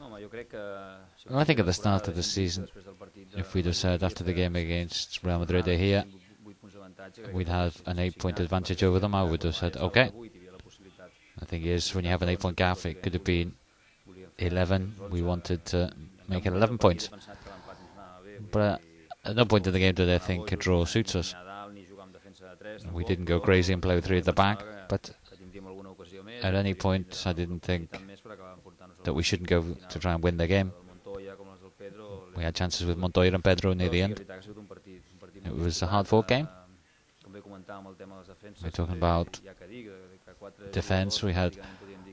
Well, I think at the start of the season, if we'd have said after the game against Real Madrid here, we'd have an eight-point advantage over them, I would have said, okay. The thing is, when you have an eight-point gap, it could have been 11. We wanted to make it 11 points. But at no point in the game did I think a draw suits us. We didn't go crazy and play with three at the back, but at any point I didn't think that we shouldn't go to try and win the game. We had chances with Montoya and Pedro near the end. It was a hard-fought game. We're talking about defence. We had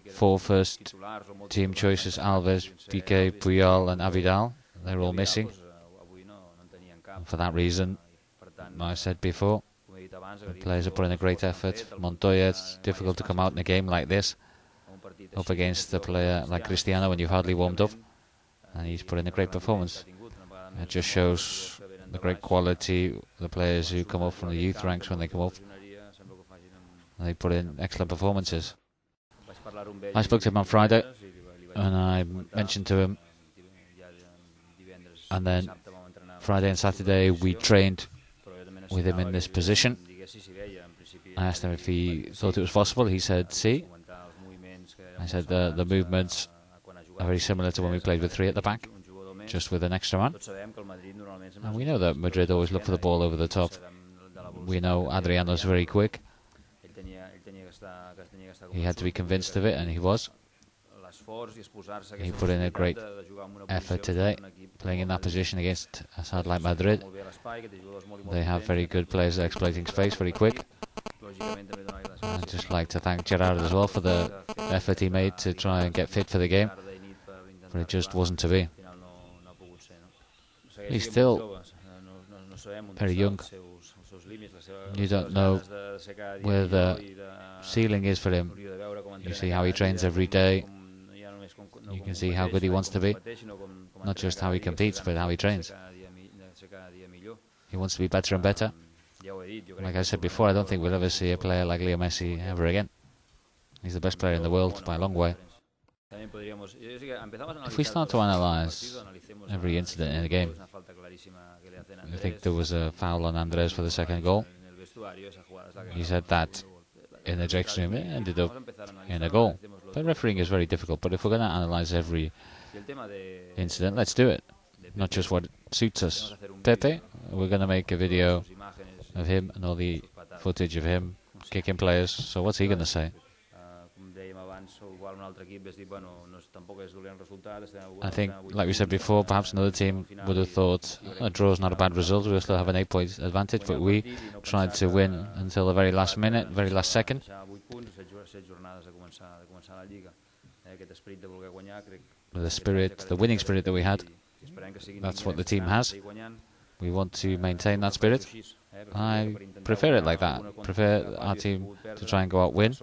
four first team choices, Alves, Piqué, Puyol and Abidal. They're all missing. For that reason, I said before, the players are putting a great effort. Montoya, it's difficult to come out in a game like this, up against a player like Cristiano when you've hardly warmed up. And he's put in a great performance. It just shows the great quality of the players who come up from the youth ranks when they come up. They put in excellent performances. I spoke to him on Friday, and I mentioned to him, and then Friday and Saturday we trained with him in this position. I asked him if he thought it was possible. He said, "See." I said the the movements are very similar to when we played with three at the back, just with an extra man. And we know that Madrid always look for the ball over the top. We know Adriano's very quick. He had to be convinced of it, and he was. He put in a great effort today, playing in that position against a side like Madrid. They have very good players exploiting space very quick. I'd just like to thank Gerard as well for the effort he made to try and get fit for the game, but it just wasn't to be. He's still very young. You don't know where the ceiling is for him. You see how he trains every day. You can see how good he wants to be. Not just how he competes, but how he trains. He wants to be better and better. Like I said before, I don't think we'll ever see a player like Leo Messi ever again. He's the best player in the world by a long way. If we start to analyse every incident in the game, I think there was a foul on Andres for the second goal. He said that in the dressing room it ended up in a goal. But refereeing is very difficult, but if we're going to analyse every incident, let's do it. Not just what suits us. Pepe, we're going to make a video of him and all the footage of him kicking players. So what's he going to say? I think, like we said before, perhaps another team would have thought a draw is not a bad result. We'll still have an eight-point advantage, but we tried to win until the very last minute, very last second. The spirit, the winning spirit that we had, that's what the team has. We want to maintain that spirit. I prefer it like that. Prefer our team to try and go out win.